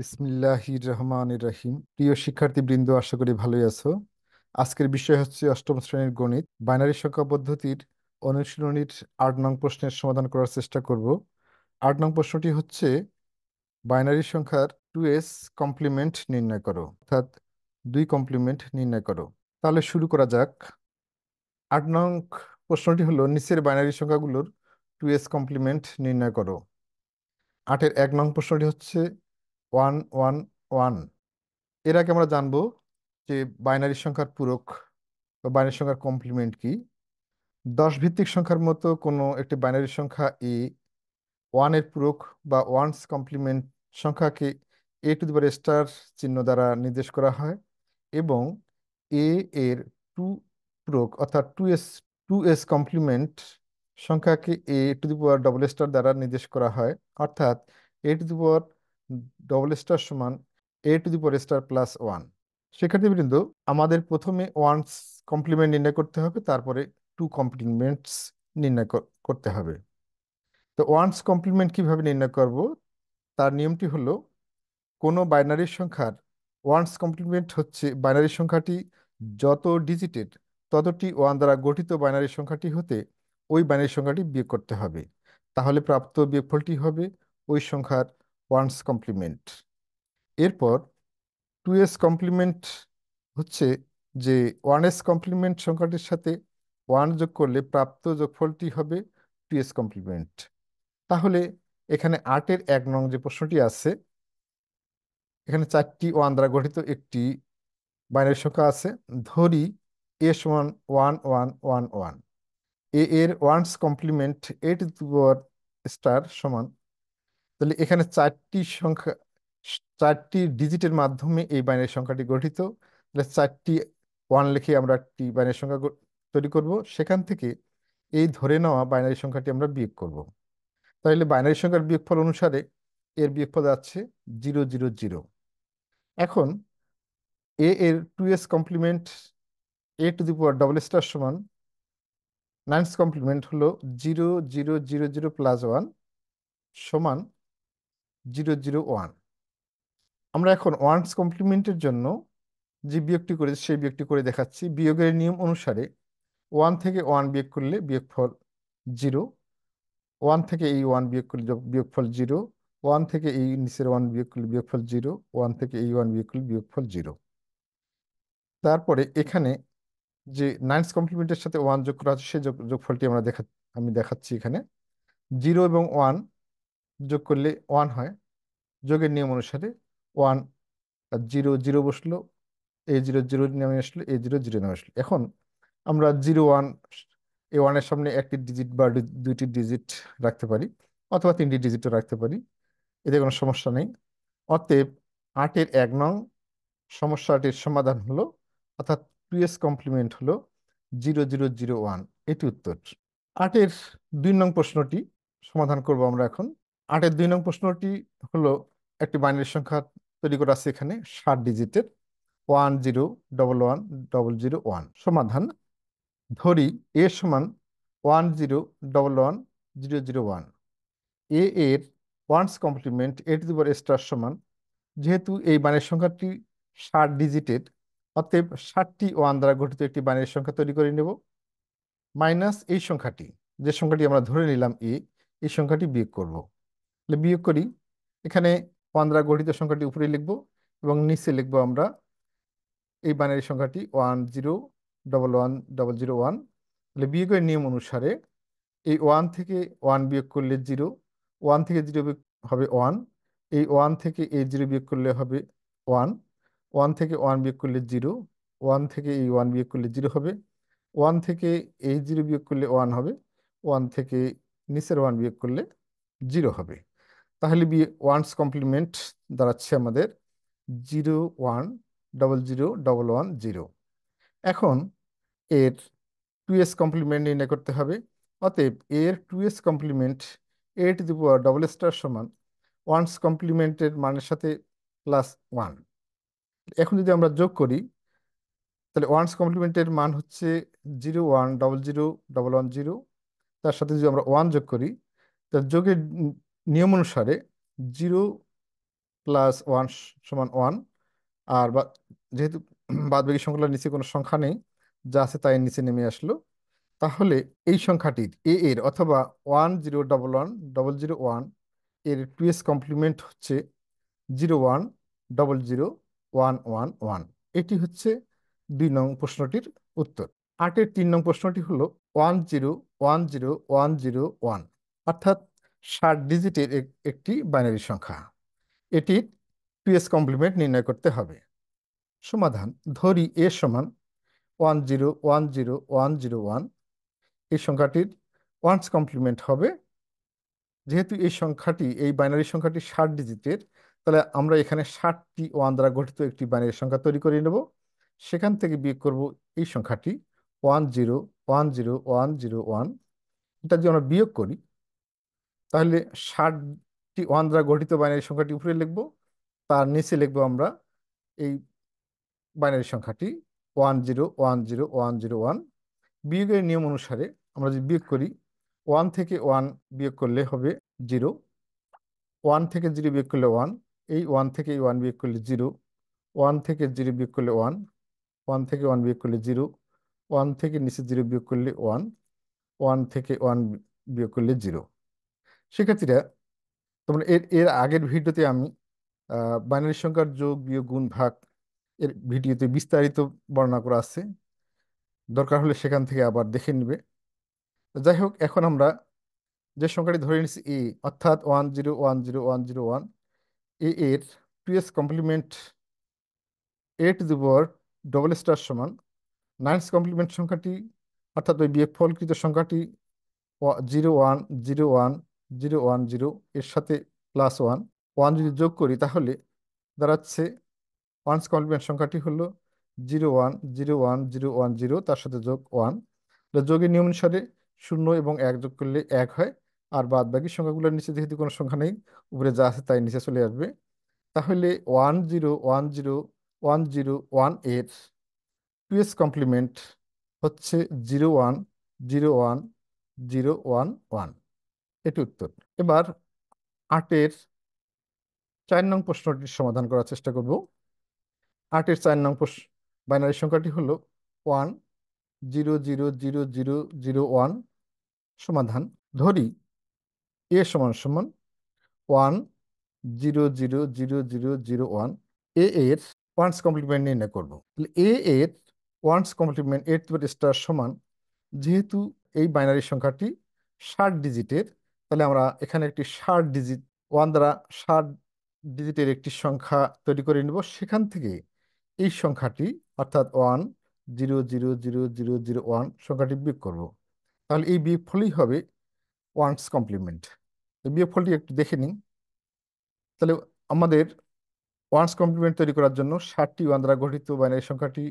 বিসমিল্লাহির রহমানির রহিম। প্রিয় শিক্ষার্থীবৃন্দ, আশা করি ভালোই আছো। আজকের বিষয় হচ্ছে অষ্টম শ্রেণির গণিত। বাইনারি সংখ্যা পদ্ধতির অনুশীলনীর আট নং প্রশ্নের সমাধান করার চেষ্টা করব। আট নং প্রশ্নটি হচ্ছে, বাইনারি সংখ্যার টু এস কমপ্লিমেন্ট নির্ণয় করো, অর্থাৎ দুই কমপ্লিমেন্ট নির্ণয় করো। তাহলে শুরু করা যাক। আট নং প্রশ্নটি হলো, নিচের বাইনারি সংখ্যাগুলোর টু এস কমপ্লিমেন্ট নির্ণয় করো। আটের এক নং প্রশ্নটি হচ্ছে ওয়ান ওয়ান ওয়ান। এর আগে আমরা জানব যে বাইনারি সংখ্যার পূরক বা বাইনারি সংখ্যার কমপ্লিমেন্ট কি। দশ ভিত্তিক সংখ্যার মতো কোনো একটি বাইনারি সংখ্যা এ ওয়ানের পূরক বা ওয়ানস কমপ্লিমেন্ট সংখ্যাকে A two the power star চিহ্ন দ্বারা নির্দেশ করা হয় এবং এ এর টু পূরক অর্থাৎ two's two's complement সংখ্যাকে A to the power double star দ্বারা নির্দেশ করা হয়। অর্থাৎ A to the power double star সমান A to the power star plus one শিক্ষার্থীবৃন্দ আমাদের প্রথমে ওয়ানস কমপ্লিমেন্ট নির্ণয় করতে হবে, তারপরে টু কমপ্লিমেন্টস নির্ণয় করতে হবে। তো ওয়ানস কমপ্লিমেন্ট কীভাবে নির্ণয় করব? তার নিয়মটি হলো, কোনো বাইনারি সংখ্যার ওয়ানস কমপ্লিমেন্ট হচ্ছে বাইনারি সংখ্যাটি যত ডিজিটেড ততটি ওয়ান দ্বারা গঠিত বাইনারি সংখ্যাটি হতে ওই বাইনারি সংখ্যাটি বিয়োগ করতে হবে। তাহলে প্রাপ্ত বিয়োগফলটি হবে ওই সংখ্যার ওয়ানস কমপ্লিমেন্ট এরপর টু এস কমপ্লিমেন্ট হচ্ছে যে ওয়ান এস কমপ্লিমেন্ট সংখ্যাটির সাথে ওয়ান যোগ করলে প্রাপ্ত যোগফলটি হবে টু এস কমপ্লিমেন্ট তাহলে, এখানে আটের এক নং যে প্রশ্নটি আছে, এখানে চারটি ওয়ান দ্বারা গঠিত একটি বাইনারি সংখ্যা আছে, ধরি S one one one one one A এর one's complement A to star সমান তাহলে এখানে চারটি সংখ্যা, চারটি ডিজিটের মাধ্যমে এই বাইনারি সংখ্যাটি গঠিত। তাহলে চারটি ওয়ান লিখে আমরা একটি বাইনারি সংখ্যা তৈরি করব। সেখান থেকে এই ধরে নেওয়া বাইনারি সংখ্যাটি আমরা বিয়োগ করব। তাহলে বাইনারি সংখ্যার বিয়োগফল অনুসারে এর বিয়োগফল যাচ্ছে জিরো জিরো জিরো এখন এ এর two's complement A to the power double star সমান নাইনস কমপ্লিমেন্ট হলো zero zero zero zero plus one সমান জিরো জিরো ওয়ান আমরা এখন ওয়ানস কমপ্লিমেন্টের জন্য যে বিয়োগটি করেছি সেই বিয়োগটি করে দেখাচ্ছি। বিয়োগের নিয়ম অনুসারে ওয়ান থেকে ওয়ান বিয়োগ করলে বিয়োগফল জিরো ওয়ান থেকে এই ওয়ান বিয়োগ করলে বিয়োগফল জিরো ওয়ান থেকে এই নিচের ওয়ান বিয়োগ করলে বিয়োগফল জিরো ওয়ান থেকে এই ওয়ান বিয়োগ করলে বিয়োগফল জিরো তারপরে এখানে যে নাইনস কমপ্লিমেন্টের সাথে ওয়ান যোগ করা হচ্ছে সেই যোগফলটি আমরা দেখা আমি দেখাচ্ছি এখানে। জিরো এবং ওয়ান যোগ করলে ওয়ান হয়। যোগের নিয়ম অনুসারে ওয়ান জিরো জিরো বসল এ জিরো জিরো নেমে আসলো এ জিরো জিরো নেমে আসলো। এখন আমরা জিরো ওয়ান এ ওয়ানের সামনে একটি ডিজিট বা দুইটি ডিজিট রাখতে পারি, অথবা তিনটি ডিজিটও রাখতে পারি। এতে কোনো সমস্যা নেই। অতএব আটের এক নং সমস্যাটির সমাধান হলো, অর্থাৎ টু এস কমপ্লিমেন্ট হলো জিরো জিরো জিরো ওয়ান এটি উত্তর। আটের দুই নং প্রশ্নটি সমাধান করব আমরা এখন। আটের দুই নং প্রশ্নটি হলো একটি বাইনারি সংখ্যা তৈরি করা আছে এখানে, ষাট ডিজিটের one zero double one double zero one. সমাধান ধরি এ সমান one zero double one zero zero one. A এর one's complement A to the star সমান, যেহেতু এই বাইনারি সংখ্যাটি ষাট ডিজিটের অতএব ষাটটি ওয়ান দ্বারা গঠিত একটি বাইনারি সংখ্যা তৈরি করে নেব। মাইনাস এই সংখ্যাটি, যে সংখ্যাটি আমরা ধরে নিলাম এ, এই সংখ্যাটি বিয়োগ করব। বিয়োগ করি। এখানে ওয়ান দ্বারা গঠিত সংখ্যাটি উপরে লিখব এবং নিচে লিখব আমরা এই বাইনারি সংখ্যাটি one zero double one double zero one তাহলে বিয়োগের নিয়ম অনুসারে এই ওয়ান থেকে ওয়ান বিয়োগ করলে জিরো ওয়ান থেকে জিরো হবে ওয়ান এই ওয়ান থেকে এই জিরো বিয়োগ করলে হবে ওয়ান ওয়ান থেকে ওয়ান বিয়োগ করলে জিরো ওয়ান থেকে এই ওয়ান বিয়োগ করলে জিরো হবে ওয়ান থেকে এই জিরো বিয়োগ করলে ওয়ান হবে ওয়ান থেকে নিচের ওয়ান বিয়োগ করলে জিরো হবে। তাহলে বি ওয়ানস কমপ্লিমেন্ট দাঁড়াচ্ছে আমাদের zero one double zero double one zero. এখন এর টু এস কমপ্লিমেন্ট নির্ণয় করতে হবে। অতএব এর two's complement A to the power double star সমান ওয়ানস কমপ্লিমেন্টের মানের সাথে প্লাস ওয়ান। এখন যদি আমরা যোগ করি, তাহলে ওয়ানস কমপ্লিমেন্টের মান হচ্ছে zero one double zero double one zero. তার সাথে যদি আমরা ওয়ান যোগ করি তাহলে যোগের নিয়ম অনুসারে জিরো প্লাস ওয়ান সমান ওয়ান, আর বা, যেহেতু বাদবাকি সংখ্যাগুলোর নিচে কোনো সংখ্যা নেই, যা আছে তাই নিচে নেমে আসলো। তাহলে এই সংখ্যাটির এ এর অথবা one zero double one double zero ওয়ানের টু এস কমপ্লিমেন্ট হচ্ছে zero one double zero one one one. এটি হচ্ছে দুই নং প্রশ্নটির উত্তর। আটের তিন নং প্রশ্নটি হলো one zero one zero one zero one, অর্থাৎ ষাট ডিজিটের একটি বাইনারি সংখ্যা। এটির টু এস কমপ্লিমেন্ট নির্ণয় করতে হবে। সমাধান ধরি এ সমান one zero one zero one zero one. এই সংখ্যাটির ওয়ান্স কমপ্লিমেন্ট হবে। যেহেতু এই সংখ্যাটি, এই বাইনারি সংখ্যাটি ষাট ডিজিটের, তাহলে আমরা এখানে ষাটটি ওয়ান দ্বারা গঠিত একটি বাইনারি সংখ্যা তৈরি করে নেব। সেখান থেকে বিয়োগ করব এই সংখ্যাটি one zero one zero one zero one. এটা যদি আমরা বিয়োগ করি তাহলে ষাটটি ওয়ান দ্বারা গঠিত বাইনারি সংখ্যাটি উপরে লিখব, তার নিচে লিখব আমরা এই বাইনারি সংখ্যাটি one zero one zero one zero one বিয়োগের নিয়ম অনুসারে আমরা যদি বিয়োগ করি ওয়ান থেকে ওয়ান বিয়োগ করলে হবে জিরো ওয়ান থেকে জিরো বিয়োগ করলে ওয়ান এই ওয়ান থেকে ওয়ান বিয়োগ করলে জিরো ওয়ান থেকে জিরো বিয়োগ করলে ওয়ান ওয়ান থেকে ওয়ান বিয়োগ করলে জিরো ওয়ান থেকে নিচে জিরো বিয়োগ করলে ওয়ান ওয়ান থেকে ওয়ান বিয়োগ করলে জিরো শিক্ষার্থীরা তোমরা এর এর আগের ভিডিওতে আমি বাইনারি সংখ্যার যোগ, বিয়োগ, গুণ, ভাগ এর ভিডিওতে বিস্তারিত বর্ণনা করা আছে। দরকার হলে সেখান থেকে আবার দেখে নিবে। যাই হোক, এখন আমরা যে সংখ্যাটি ধরে নিচ্ছি এ অর্থাৎ one zero one zero one zero one A এর two's complement A to double star সমান নাইনস কমপ্লিমেন্ট সংখ্যাটি, অর্থাৎ ওই বিয়োগফলকৃত সংখ্যাটি zero one zero one zero one zero এর সাথে প্লাস ওয়ান ওয়ান যদি যোগ করি তাহলে দাঁড়াচ্ছে ওয়ানস কমপ্লিমেন্ট সংখ্যাটি হলো zero one zero one zero one zero, তার সাথে যোগ ওয়ান যোগের নিয়ম অনুসারে শূন্য এবং এক যোগ করলে এক হয়, আর বাদ বাকি সংখ্যাগুলোর নিচে যেহেতু কোনো সংখ্যা নেই, উপরে যা আছে তাই নিচে চলে আসবে। তাহলে one zero one zero one zero ওয়ানের টু এস কমপ্লিমেন্ট হচ্ছে zero one zero one zero one one. এটি উত্তর। এবার আটের চার নং প্রশ্নটির সমাধান করার চেষ্টা করব। আটের চার নং প্রশ্ন, বাইনারি সংখ্যাটি হলো one zero zero zero zero zero one সমাধান। ধরি এ সমান সমান one zero zero zero zero zero one. A এর ওয়ান্স কমপ্লিমেন্ট নির্ণয় করব। এ এর ওয়ান্স কমপ্লিমেন্ট এইট স্টার সমান, যেহেতু এই বাইনারি সংখ্যাটি ষাট ডিজিটের তাহলে আমরা এখানে একটি ষাট ডিজিট ওয়ান দ্বারা ষাট ডিজিটের একটি সংখ্যা তৈরি করে নেব। সেখান থেকে এই সংখ্যাটি, অর্থাৎ one zero zero zero zero zero one সংখ্যাটি বিয়োগ করব। তাহলে এই বিয়োগফলই হবে ওয়ানস কমপ্লিমেন্ট বিয়োগফলটি একটু দেখে নিন তাহলে আমাদের ওয়ানস কমপ্লিমেন্ট তৈরি করার জন্য ষাটটি ওয়ান দ্বারা গঠিত বাইনারি সংখ্যাটি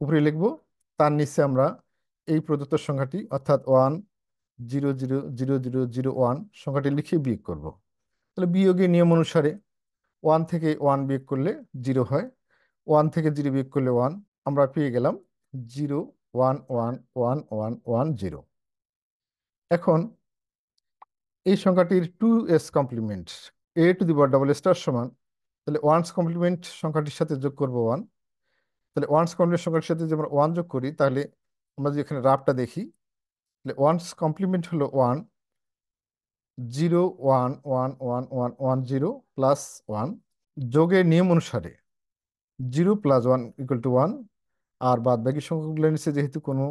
উপরে লিখব। তার নিচে আমরা এই প্রদত্ত সংখ্যাটি, অর্থাৎ one zero zero zero zero zero one সংখ্যাটি লিখে বিয়োগ করব। তাহলে বিয়োগের নিয়ম অনুসারে ওয়ান থেকে ওয়ান বিয়োগ করলে জিরো হয়। ওয়ান থেকে জিরো বিয়োগ করলে ওয়ান আমরা পেয়ে গেলাম zero one one one one one zero এখন এই সংখ্যাটির two's complement A to the double star সমান, তাহলে ওয়ান্স কমপ্লিমেন্ট সংখ্যাটির সাথে যোগ করব ওয়ান তাহলে ওয়ান্স কমপ্লিমেন্ট সংখ্যার সাথে যদি আমরা ওয়ান যোগ করি, তাহলে আমরা যদি এখানে রাফটা দেখি ওয়ান্স কমপ্লিমেন্ট হলো one zero one one one one one zero plus one যোগের নিয়ম অনুসারে zero plus one equal to one আর বাদ বাকি সংখ্যাগুলোর নিচে যেহেতু কোনো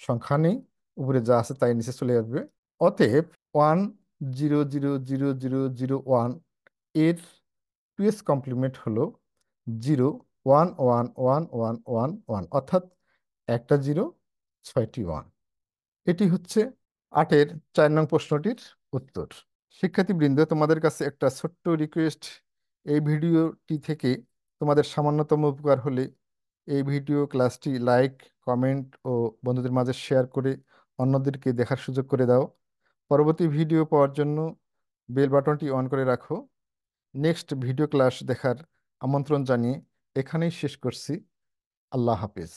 সংখ্যা নেই, উপরে যা আছে তাই নিচে চলে আসবে। অতএব one zero zero zero zero zero ওয়ানের টু এস কমপ্লিমেন্ট হলো zero one one one one one one অর্থাৎ একটা জিরো ছয়টি ওয়ান এটি হচ্ছে আটের চার নং প্রশ্নটির উত্তর। শিক্ষার্থীবৃন্দ, তোমাদের কাছে একটা ছোট্ট রিকোয়েস্ট এই ভিডিওটি থেকে তোমাদের সামান্যতম উপকার হলে এই ভিডিও ক্লাসটি লাইক কমেন্ট ও বন্ধুদের মাঝে শেয়ার করে অন্যদেরকে দেখার সুযোগ করে দাও। পরবর্তী ভিডিও পাওয়ার জন্য বেল বাটনটি অন করে রাখো। নেক্সট ভিডিও ক্লাস দেখার আমন্ত্রণ জানিয়ে এখানেই শেষ করছি। আল্লাহ হাফিজ।